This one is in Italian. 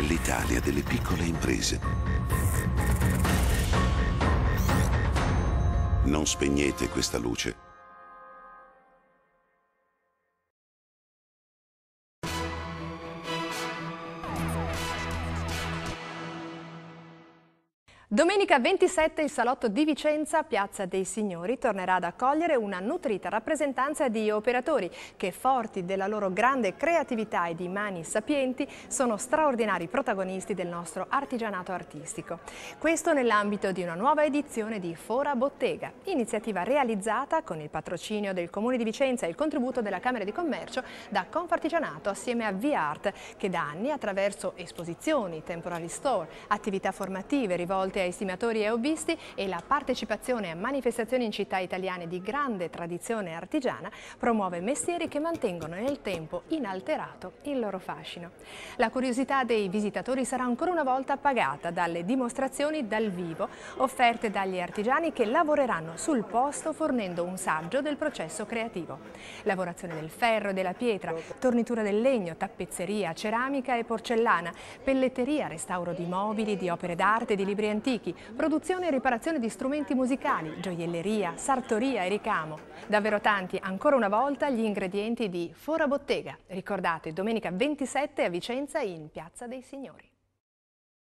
l'Italia delle piccole imprese. Non spegnete questa luce Domenica 27 il Salotto di Vicenza, Piazza dei Signori, tornerà ad accogliere una nutrita rappresentanza di operatori che, forti della loro grande creatività e di mani sapienti, sono straordinari protagonisti del nostro artigianato artistico. Questo nell'ambito di una nuova edizione di Fora Bottega, iniziativa realizzata con il patrocinio del Comune di Vicenza e il contributo della Camera di Commercio da Confartigianato assieme a V-Art, che da anni attraverso esposizioni, temporary store, attività formative rivolte a estimatori e hobbisti e la partecipazione a manifestazioni in città italiane di grande tradizione artigiana promuove mestieri che mantengono nel tempo inalterato il loro fascino. La curiosità dei visitatori sarà ancora una volta pagata dalle dimostrazioni dal vivo offerte dagli artigiani che lavoreranno sul posto fornendo un saggio del processo creativo. Lavorazione del ferro e della pietra, tornitura del legno, tappezzeria, ceramica e porcellana, pelletteria, restauro di mobili, di opere d'arte di libri antichi, antichi, produzione e riparazione di strumenti musicali, gioielleria, sartoria e ricamo. Davvero tanti, ancora una volta, gli ingredienti di Fora Bottega. Ricordate, domenica 27 a Vicenza in Piazza dei Signori.